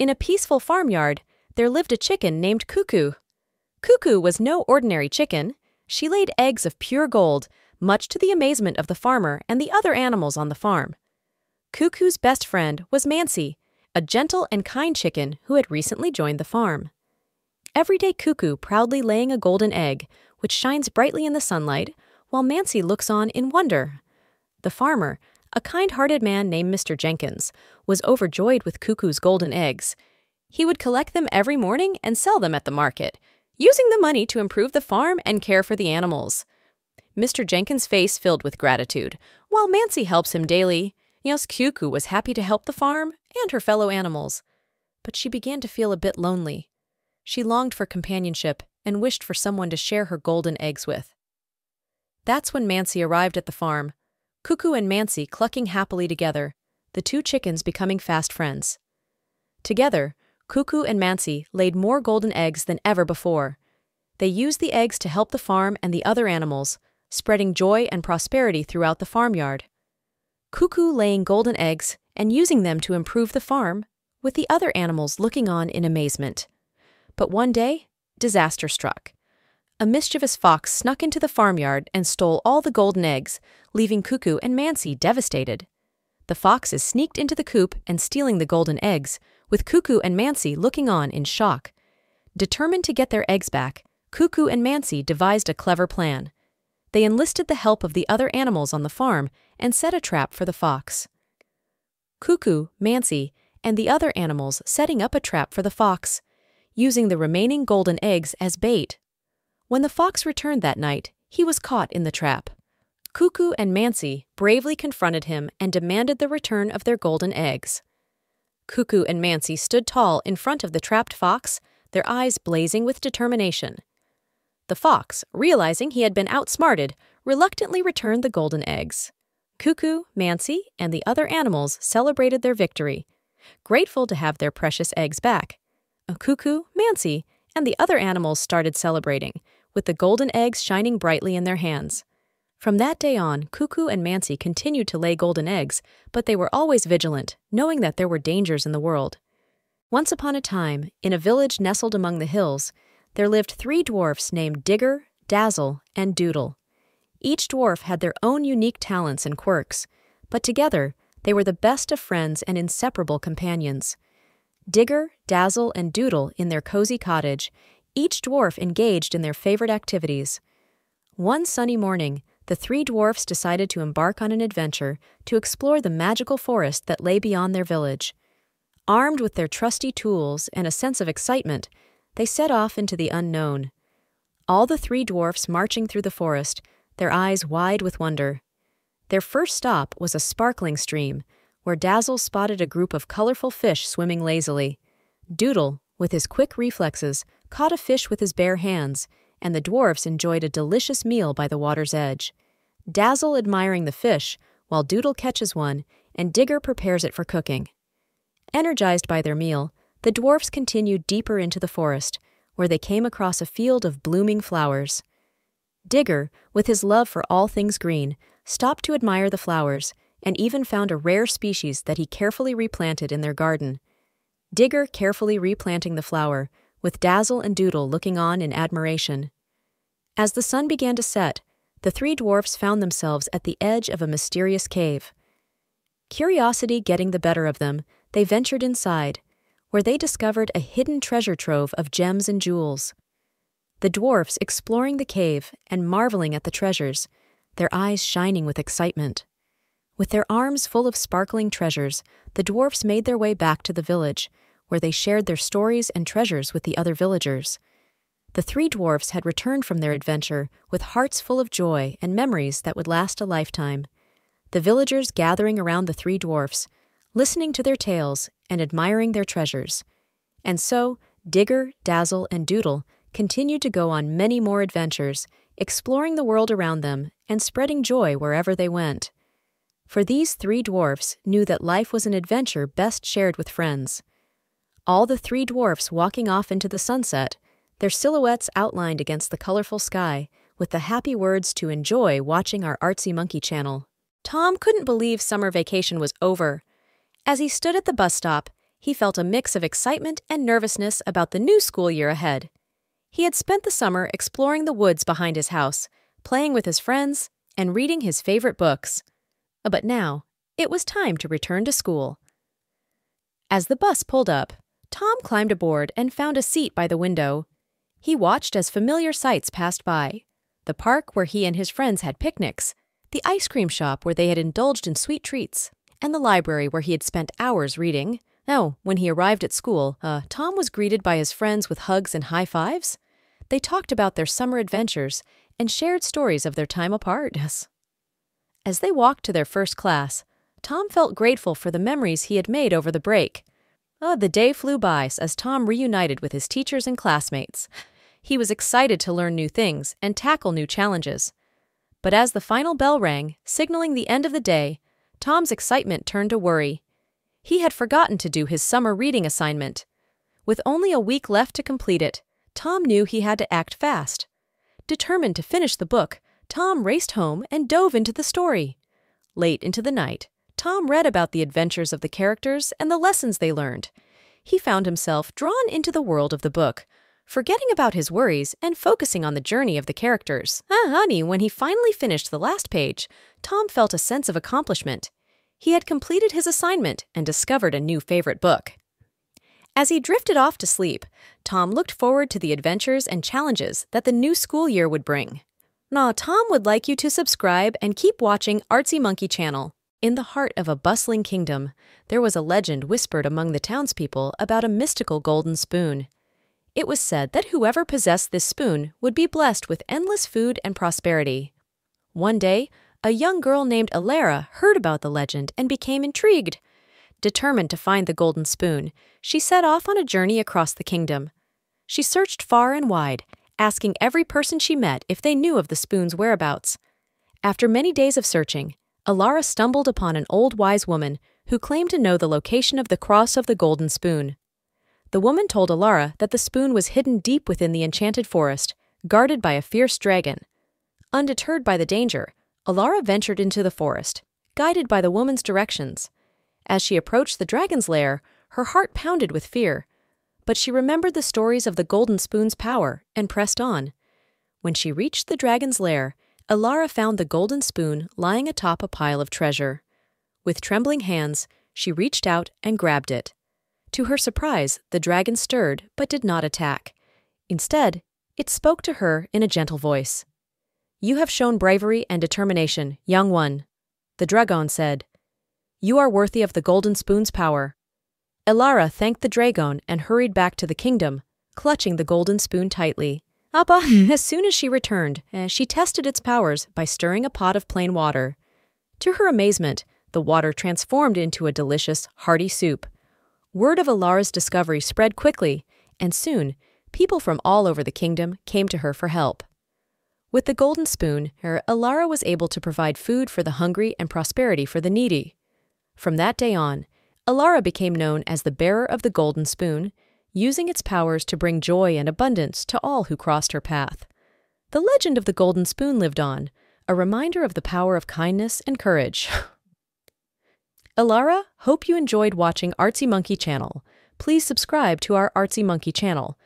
In a peaceful farmyard, there lived a chicken named Cuckoo. Cuckoo was no ordinary chicken. She laid eggs of pure gold, much to the amazement of the farmer and the other animals on the farm. Cuckoo's best friend was Mancy, a gentle and kind chicken who had recently joined the farm. Every day Cuckoo proudly laying a golden egg, which shines brightly in the sunlight, while Mancy looks on in wonder. The farmer, a kind hearted man named Mr. Jenkins, was overjoyed with Cuckoo's golden eggs. He would collect them every morning and sell them at the market, using the money to improve the farm and care for the animals. Mr. Jenkins' face filled with gratitude, while Mancy helps him daily. Yes, Cuckoo was happy to help the farm and her fellow animals. But she began to feel a bit lonely. She longed for companionship and wished for someone to share her golden eggs with. That's when Mancy arrived at the farm, Cuckoo and Mancy clucking happily together, the two chickens becoming fast friends. Together, Cuckoo and Mancy laid more golden eggs than ever before. They used the eggs to help the farm and the other animals, spreading joy and prosperity throughout the farmyard. Cuckoo laying golden eggs and using them to improve the farm, with the other animals looking on in amazement. But one day, disaster struck. A mischievous fox snuck into the farmyard and stole all the golden eggs, leaving Cuckoo and Mancy devastated. The foxes sneaked into the coop and stealing the golden eggs, with Cuckoo and Mancy looking on in shock. Determined to get their eggs back, Cuckoo and Mancy devised a clever plan. They enlisted the help of the other animals on the farm and set a trap for the fox. Cuckoo, Mancy, and the other animals setting up a trap for the fox, using the remaining golden eggs as bait. When the fox returned that night, he was caught in the trap. Cuckoo and Mancy bravely confronted him and demanded the return of their golden eggs. Cuckoo and Mancy stood tall in front of the trapped fox, their eyes blazing with determination. The fox, realizing he had been outsmarted, reluctantly returned the golden eggs. Cuckoo, Mancy, and the other animals celebrated their victory, grateful to have their precious eggs back. Cuckoo, Mancy, and the other animals started celebrating, with the golden eggs shining brightly in their hands. From that day on, Cuckoo and Mancy continued to lay golden eggs, but they were always vigilant, knowing that there were dangers in the world. Once upon a time, in a village nestled among the hills, there lived three dwarfs named Digger, Dazzle, and Doodle. Each dwarf had their own unique talents and quirks, but together they were the best of friends and inseparable companions. Digger, Dazzle, and Doodle in their cozy cottage, each dwarf engaged in their favorite activities. One sunny morning, the three dwarfs decided to embark on an adventure to explore the magical forest that lay beyond their village. Armed with their trusty tools and a sense of excitement, they set off into the unknown. All the three dwarfs marching through the forest, their eyes wide with wonder. Their first stop was a sparkling stream, where Dazzle spotted a group of colorful fish swimming lazily. Doodle, with his quick reflexes, caught a fish with his bare hands, and the dwarfs enjoyed a delicious meal by the water's edge. Dazzle admiring the fish, while Doodle catches one, and Digger prepares it for cooking. Energized by their meal, the dwarfs continued deeper into the forest, where they came across a field of blooming flowers. Digger, with his love for all things green, stopped to admire the flowers and even found a rare species that he carefully replanted in their garden. Digger carefully replanting the flower, with Dazzle and Doodle looking on in admiration. As the sun began to set, the three dwarfs found themselves at the edge of a mysterious cave. Curiosity getting the better of them, they ventured inside, where they discovered a hidden treasure trove of gems and jewels. The dwarfs exploring the cave and marveling at the treasures, their eyes shining with excitement. With their arms full of sparkling treasures, the dwarfs made their way back to the village, where they shared their stories and treasures with the other villagers. The three dwarfs had returned from their adventure with hearts full of joy and memories that would last a lifetime. The villagers gathering around the three dwarfs, listening to their tales and admiring their treasures. And so, Digger, Dazzle, and Doodle continued to go on many more adventures, exploring the world around them and spreading joy wherever they went. For these three dwarfs knew that life was an adventure best shared with friends. All the three dwarfs walking off into the sunset their silhouettes outlined against the colorful sky, with the happy words to enjoy watching our Artzy Monkey channel. Tom couldn't believe summer vacation was over. As he stood at the bus stop, He felt a mix of excitement and nervousness about the new school year ahead. He had spent the summer exploring the woods behind his house, playing with his friends, and reading his favorite books. But now, it was time to return to school. As the bus pulled up, Tom climbed aboard and found a seat by the window. He watched as familiar sights passed by the park where he and his friends had picnics, the ice cream shop where they had indulged in sweet treats, and the library where he had spent hours reading. Now, when he arrived at school, uh, Tom was greeted by his friends with hugs and high fives. They talked about their summer adventures and shared stories of their time apart. As they walked to their first class, Tom felt grateful for the memories he had made over the break. Oh, the day flew by as Tom reunited with his teachers and classmates. He was excited to learn new things and tackle new challenges. But as the final bell rang, signaling the end of the day, Tom's excitement turned to worry. He had forgotten to do his summer reading assignment. With only a week left to complete it, Tom knew he had to act fast. Determined to finish the book, Tom raced home and dove into the story. Late into the night, Tom read about the adventures of the characters and the lessons they learned. He found himself drawn into the world of the book, forgetting about his worries and focusing on the journey of the characters. Ah, honey, when he finally finished the last page, Tom felt a sense of accomplishment. He had completed his assignment and discovered a new favorite book. As he drifted off to sleep, Tom looked forward to the adventures and challenges that the new school year would bring. Now, Tom would like you to subscribe and keep watching Artzy Monkey Channel. In the heart of a bustling kingdom, there was a legend whispered among the townspeople about a mystical golden spoon. It was said that whoever possessed this spoon would be blessed with endless food and prosperity. One day, a young girl named Alara heard about the legend and became intrigued. Determined to find the golden spoon, she set off on a journey across the kingdom. She searched far and wide, asking every person she met if they knew of the spoon's whereabouts. After many days of searching, Alara stumbled upon an old wise woman who claimed to know the location of the cross of the golden spoon. The woman told Alara that the spoon was hidden deep within the enchanted forest, guarded by a fierce dragon. Undeterred by the danger, Alara ventured into the forest, guided by the woman's directions. As she approached the dragon's lair, her heart pounded with fear. But she remembered the stories of the golden spoon's power and pressed on. When she reached the dragon's lair, Alara found the golden spoon lying atop a pile of treasure. With trembling hands, she reached out and grabbed it. To her surprise, the dragon stirred but did not attack. Instead, it spoke to her in a gentle voice. You have shown bravery and determination, young one. The dragon said, You are worthy of the golden spoon's power. Alara thanked the dragon and hurried back to the kingdom, clutching the golden spoon tightly. Appa, as soon as she returned, eh, she tested its powers by stirring a pot of plain water. To her amazement, the water transformed into a delicious, hearty soup. Word of Alara's discovery spread quickly, and soon, people from all over the kingdom came to her for help. With the golden spoon, her Alara was able to provide food for the hungry and prosperity for the needy. From that day on, Alara became known as the bearer of the golden spoon using its powers to bring joy and abundance to all who crossed her path. The legend of the Golden Spoon lived on, a reminder of the power of kindness and courage. Alara, hope you enjoyed watching Artzy Monkey Channel. Please subscribe to our Artzy Monkey channel